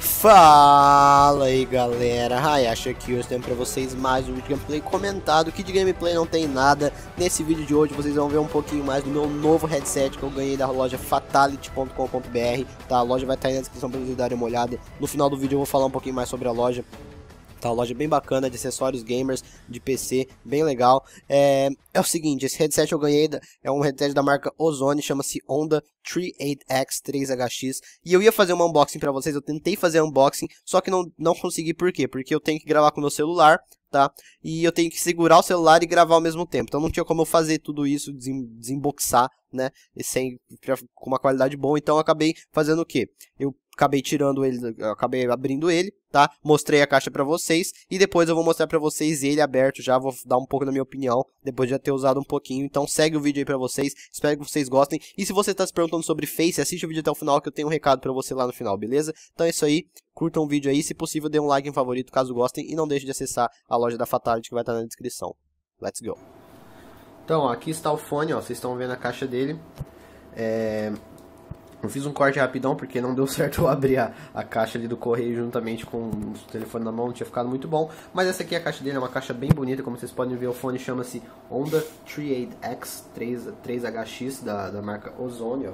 Fala aí galera, Hayashi aqui, hoje tenho pra vocês mais um vídeo de gameplay comentado, que de gameplay não tem nada, nesse vídeo de hoje vocês vão ver um pouquinho mais do meu novo headset que eu ganhei da loja fatality.com.br, tá, a loja vai estar aí na descrição pra vocês darem uma olhada, no final do vídeo eu vou falar um pouquinho mais sobre a loja, Tá, uma loja bem bacana de acessórios gamers, de PC, bem legal. É, é o seguinte, esse headset eu ganhei, é um headset da marca Ozone, chama-se Onda 38X 3HX. E eu ia fazer um unboxing para vocês, eu tentei fazer unboxing, só que não, não consegui, por quê? Porque eu tenho que gravar com meu celular, tá? E eu tenho que segurar o celular e gravar ao mesmo tempo. Então não tinha como eu fazer tudo isso, desemboxar, né? E sem, com uma qualidade boa, então eu acabei fazendo o quê? Eu acabei tirando ele, acabei abrindo ele, tá? Mostrei a caixa pra vocês e depois eu vou mostrar pra vocês ele aberto já, vou dar um pouco da minha opinião, depois de já ter usado um pouquinho. Então segue o vídeo aí pra vocês, espero que vocês gostem. E se você tá se perguntando sobre Face, assiste o vídeo até o final que eu tenho um recado pra você lá no final, beleza? Então é isso aí, curtam o vídeo aí, se possível dê um like em favorito caso gostem e não deixe de acessar a loja da Fatality que vai estar na descrição. Let's go! Então, ó, aqui está o fone, ó, vocês estão vendo a caixa dele. É, eu fiz um corte rapidão porque não deu certo eu abrir a, a caixa ali do correio juntamente com o telefone na mão, não tinha ficado muito bom. Mas essa aqui é a caixa dele, é uma caixa bem bonita, como vocês podem ver o fone chama-se Honda 38X 3, 3HX da, da marca Ozone, ó.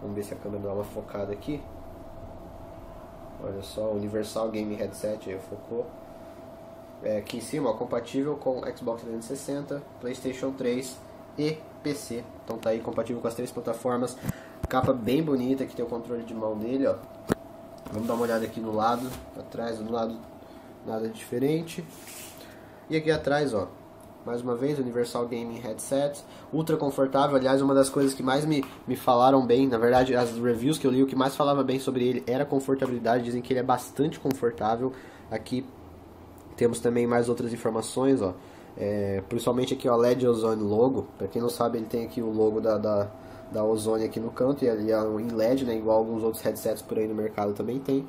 Vamos ver se a câmera dá uma focada aqui. Olha só, Universal Game Headset, aí focou. É, aqui em cima, ó, compatível com Xbox 360, Playstation 3 e PC. Então tá aí compatível com as três plataformas. Capa bem bonita, que tem o controle de mão dele, ó. Vamos dar uma olhada aqui no lado, atrás, do lado, nada diferente. E aqui atrás, ó, mais uma vez, Universal Gaming Headset, ultra confortável, aliás, uma das coisas que mais me, me falaram bem, na verdade, as reviews que eu li, o que mais falava bem sobre ele era a confortabilidade, dizem que ele é bastante confortável. Aqui temos também mais outras informações, ó, é, principalmente aqui, ó, LED Ozone logo, para quem não sabe, ele tem aqui o logo da, da da Ozone aqui no canto, e ali é um em LED, né, igual alguns outros headsets por aí no mercado também tem.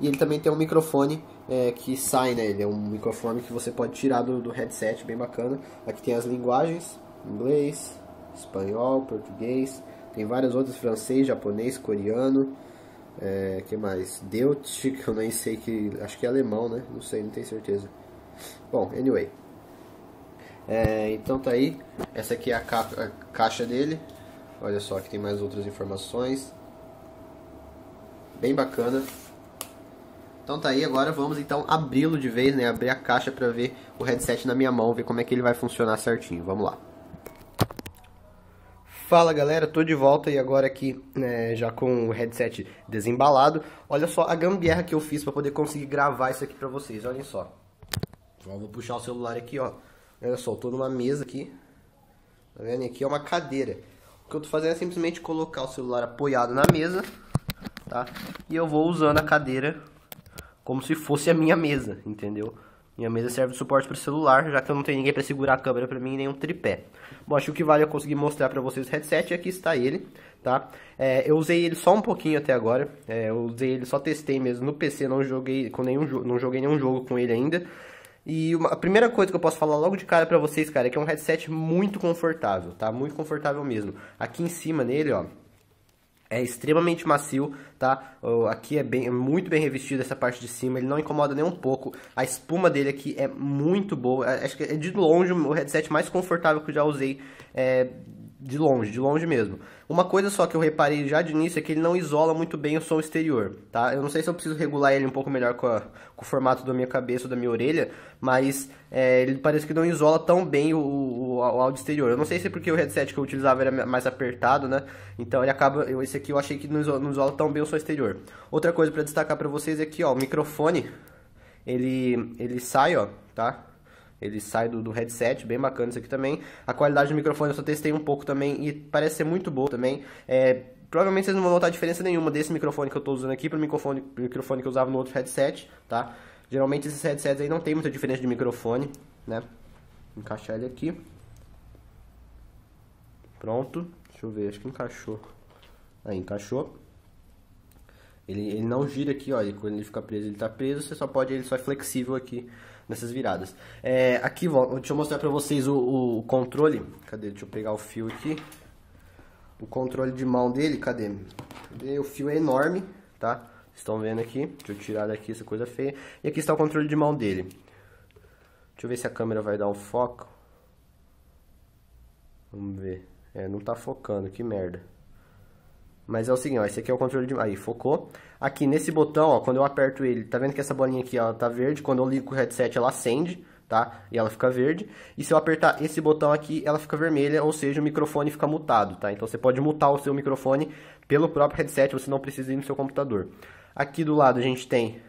E ele também tem um microfone é, que sai, né, ele é um microfone que você pode tirar do, do headset, bem bacana. Aqui tem as linguagens, inglês, espanhol, português, tem várias outras, francês, japonês, coreano, é, que mais? Deutsch, que eu nem sei que, acho que é alemão, né, não sei, não tenho certeza. Bom, anyway. É, então tá aí, essa aqui é a, ca a caixa dele, Olha só, aqui tem mais outras informações. Bem bacana. Então tá aí, agora vamos então abri-lo de vez, né? Abrir a caixa para ver o headset na minha mão, ver como é que ele vai funcionar certinho. Vamos lá. Fala galera, tô de volta e agora aqui né, já com o headset desembalado. Olha só a gambiarra que eu fiz para poder conseguir gravar isso aqui pra vocês, olhem só. vou puxar o celular aqui, ó. Olha só, tô numa mesa aqui. Tá vendo? Aqui é uma cadeira. O que eu tô fazendo é simplesmente colocar o celular apoiado na mesa, tá? E eu vou usando a cadeira como se fosse a minha mesa, entendeu? Minha mesa serve de suporte para celular, já que eu não tenho ninguém para segurar a câmera para mim, nem um tripé. Bom, acho que o que vale eu conseguir mostrar para vocês o headset, e aqui está ele, tá? É, eu usei ele só um pouquinho até agora, é, eu usei ele, só testei mesmo no PC, não joguei, com nenhum, não joguei nenhum jogo com ele ainda. E uma, a primeira coisa que eu posso falar logo de cara pra vocês, cara, é que é um headset muito confortável, tá? Muito confortável mesmo. Aqui em cima nele, ó, é extremamente macio, tá? Aqui é bem, é muito bem revestido essa parte de cima, ele não incomoda nem um pouco. A espuma dele aqui é muito boa, é, acho que é de longe o headset mais confortável que eu já usei é, de longe, de longe mesmo. Uma coisa só que eu reparei já de início é que ele não isola muito bem o som exterior, tá? Eu não sei se eu preciso regular ele um pouco melhor com, a, com o formato da minha cabeça ou da minha orelha, mas é, ele parece que não isola tão bem o, o, o, áudio exterior. Eu não sei se é porque o headset que eu utilizava era mais apertado, né? Então ele acaba, eu, esse aqui eu achei que não isola, não isola tão bem o som exterior. Outra coisa para destacar para vocês é que, ó, o microfone, ele, ele sai, ó, tá? Ele sai do, do, headset, bem bacana isso aqui também. A qualidade do microfone eu só testei um pouco também e parece ser muito boa também. É, provavelmente vocês não vão notar diferença nenhuma desse microfone que eu estou usando aqui para o microfone, microfone que eu usava no outro headset, tá? Geralmente esses headsets aí não tem muita diferença de microfone, né? Vou encaixar ele aqui. Pronto. Deixa eu ver, acho que encaixou. Aí, encaixou. Ele, ele não gira aqui, olha, quando ele fica preso, ele está preso, você só pode, ele só é flexível aqui nessas viradas. É, aqui, deixa eu mostrar para vocês o, o, controle. Cadê? Deixa eu pegar o fio aqui. O controle de mão dele, cadê? cadê? O fio é enorme, tá? Estão vendo aqui, deixa eu tirar daqui essa coisa feia. E aqui está o controle de mão dele. Deixa eu ver se a câmera vai dar um foco. Vamos ver. É, não tá focando, que merda. Mas é o seguinte, ó, esse aqui é o controle de... Aí, focou. Aqui nesse botão, ó, quando eu aperto ele, tá vendo que essa bolinha aqui, ó, tá verde. Quando eu ligo o headset, ela acende, tá? E ela fica verde. E se eu apertar esse botão aqui, ela fica vermelha, ou seja, o microfone fica mutado, tá? Então você pode mutar o seu microfone pelo próprio headset, você não precisa ir no seu computador. Aqui do lado a gente tem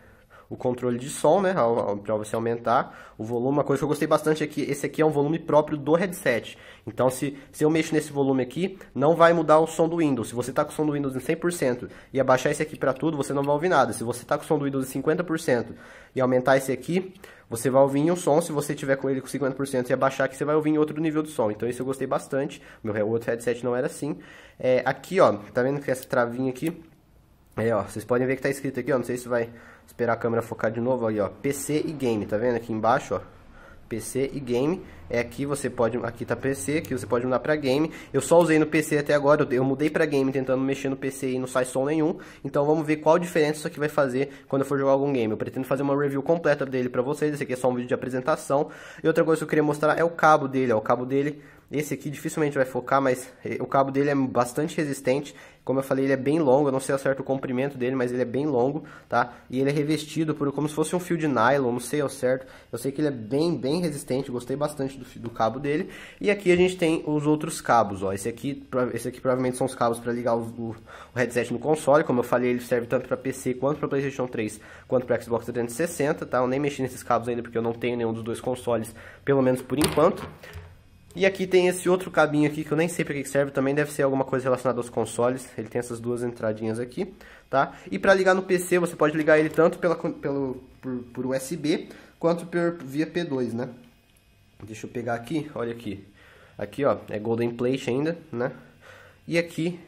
o controle de som, né, para você aumentar o volume. Uma coisa que eu gostei bastante é que esse aqui é um volume próprio do headset. Então, se, se eu mexo nesse volume aqui, não vai mudar o som do Windows. Se você está com o som do Windows em 100% e abaixar esse aqui para tudo, você não vai ouvir nada. Se você está com o som do Windows em 50% e aumentar esse aqui, você vai ouvir em um som. Se você tiver com ele com 50% e abaixar aqui, você vai ouvir em outro nível do som. Então, isso eu gostei bastante. Meu outro headset não era assim. É, aqui, ó, tá vendo que essa travinha aqui Aí, ó, vocês podem ver que tá escrito aqui, ó, não sei se vai esperar a câmera focar de novo, aí, ó, PC e game, tá vendo? Aqui embaixo, ó, PC e game, é aqui você pode, aqui tá PC, aqui você pode mudar pra game, eu só usei no PC até agora, eu, eu mudei pra game tentando mexer no PC e não sai som nenhum, então vamos ver qual diferença isso aqui vai fazer quando eu for jogar algum game, eu pretendo fazer uma review completa dele pra vocês, esse aqui é só um vídeo de apresentação, e outra coisa que eu queria mostrar é o cabo dele, ó, o cabo dele esse aqui dificilmente vai focar, mas eh, o cabo dele é bastante resistente. Como eu falei, ele é bem longo, eu não sei ao certo o comprimento dele, mas ele é bem longo, tá? E ele é revestido por como se fosse um fio de nylon, não sei ao certo. Eu sei que ele é bem, bem resistente, gostei bastante do, do cabo dele. E aqui a gente tem os outros cabos, ó. Esse aqui, esse aqui provavelmente são os cabos para ligar o, o, o, headset no console. Como eu falei, ele serve tanto para PC quanto para PlayStation 3, quanto para Xbox 360, tá? Eu nem mexi nesses cabos ainda porque eu não tenho nenhum dos dois consoles, pelo menos por enquanto. E aqui tem esse outro cabinho aqui que eu nem sei para que serve, também deve ser alguma coisa relacionada aos consoles. Ele tem essas duas entradinhas aqui, tá? E para ligar no PC, você pode ligar ele tanto pela, pelo, por, por USB quanto por, via P2, né? Deixa eu pegar aqui, olha aqui. Aqui, ó, é Golden Plate ainda, né? E aqui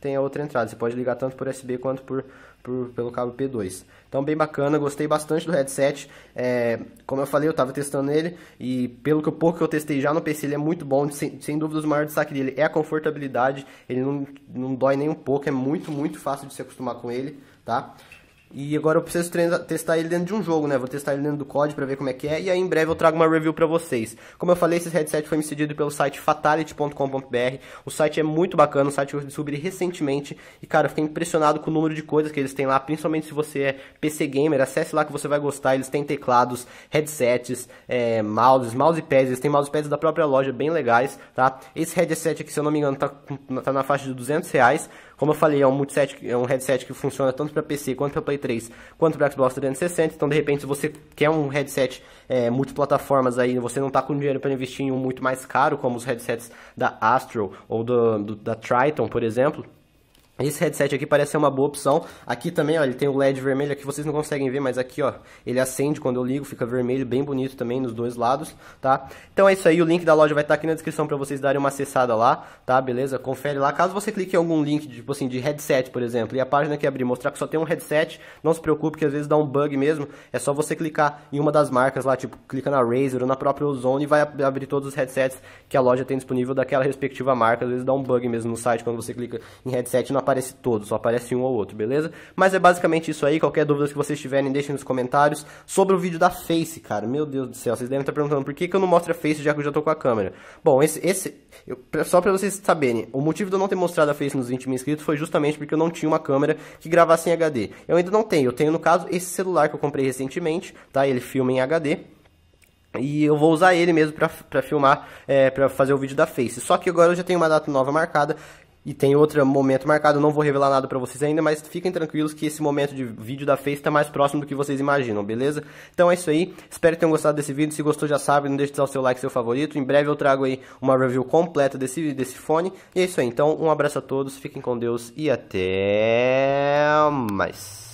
tem a outra entrada. Você pode ligar tanto por USB quanto por, por pelo cabo P2. Então, bem bacana, gostei bastante do headset. É, como eu falei, eu estava testando ele e pelo que eu, pouco que eu testei já no PC, ele é muito bom. Sem, sem dúvidas, o maior destaque dele é a confortabilidade. Ele não, não dói nem um pouco, é muito, muito fácil de se acostumar com ele, tá? E agora eu preciso testar ele dentro de um jogo, né? Vou testar ele dentro do COD pra ver como é que é. E aí em breve eu trago uma review pra vocês. Como eu falei, esse headset foi me cedido pelo site fatality.com.br. O site é muito bacana, o site eu descobri recentemente. E cara, eu fiquei impressionado com o número de coisas que eles têm lá. Principalmente se você é PC gamer, acesse lá que você vai gostar. Eles têm teclados, headsets, é, mouses, mousepads. Eles têm mousepads da própria loja bem legais, tá? Esse headset aqui, se eu não me engano, tá, tá na faixa de 200 reais. Como eu falei, é um, multiset, é um headset que funciona tanto para PC quanto para Play 3, quanto para Xbox 360. Então, de repente, se você quer um headset é, multiplataformas aí, você não está com dinheiro para investir em um muito mais caro, como os headsets da Astro ou do, do da Triton, por exemplo, esse headset aqui parece ser uma boa opção. Aqui também, ó, ele tem o LED vermelho aqui, vocês não conseguem ver, mas aqui, ó, ele acende quando eu ligo, fica vermelho, bem bonito também nos dois lados, tá? Então é isso aí, o link da loja vai estar aqui na descrição para vocês darem uma acessada lá, tá? Beleza? Confere lá. Caso você clique em algum link, tipo assim, de headset, por exemplo, e a página que abrir mostrar que só tem um headset, não se preocupe que às vezes dá um bug mesmo. É só você clicar em uma das marcas lá, tipo, clica na Razer ou na própria Ozone e vai abrir todos os headsets que a loja tem disponível daquela respectiva marca. Às vezes dá um bug mesmo no site quando você clica em headset não aparece todos, só aparece um ou outro, beleza? Mas é basicamente isso aí, qualquer dúvida que vocês tiverem, deixem nos comentários. Sobre o vídeo da Face, cara, meu Deus do céu, vocês devem estar perguntando por que, que eu não mostro a Face já que eu já tô com a câmera. Bom, esse, esse eu, só pra vocês saberem, o motivo de eu não ter mostrado a Face nos 20 mil inscritos foi justamente porque eu não tinha uma câmera que gravasse em HD. Eu ainda não tenho, eu tenho no caso esse celular que eu comprei recentemente, tá? Ele filma em HD. E eu vou usar ele mesmo para filmar, é, para fazer o vídeo da Face. Só que agora eu já tenho uma data nova marcada e tem outro momento marcado, não vou revelar nada pra vocês ainda, mas fiquem tranquilos que esse momento de vídeo da Face tá mais próximo do que vocês imaginam, beleza? Então é isso aí, espero que tenham gostado desse vídeo, se gostou já sabe, não deixe de dar o seu like, seu favorito, em breve eu trago aí uma review completa desse, desse fone, e é isso aí, então um abraço a todos, fiquem com Deus e até mais.